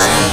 Right.